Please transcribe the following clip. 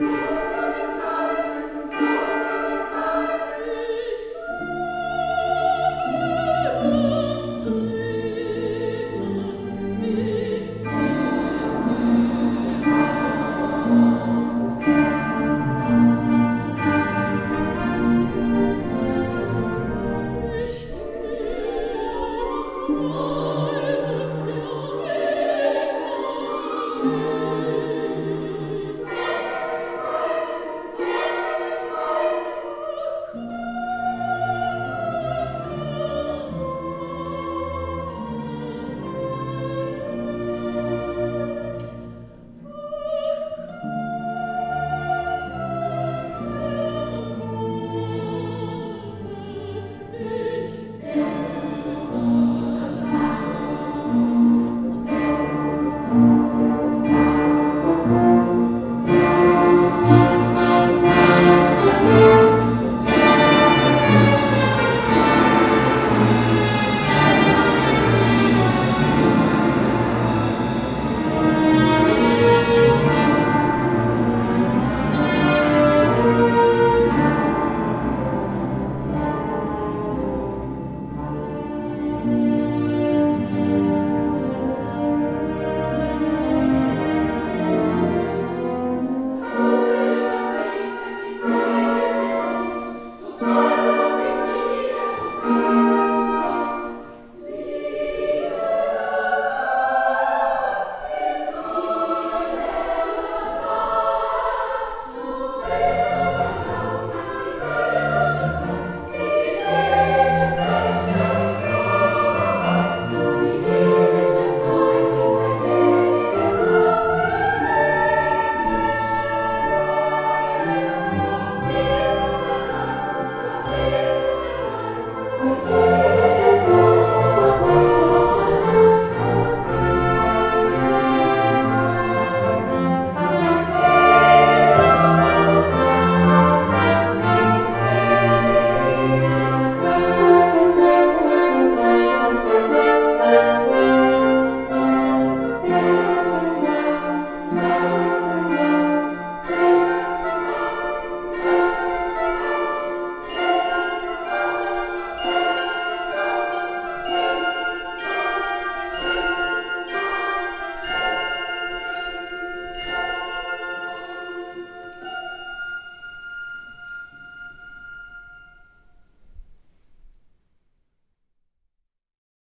Hallelujah.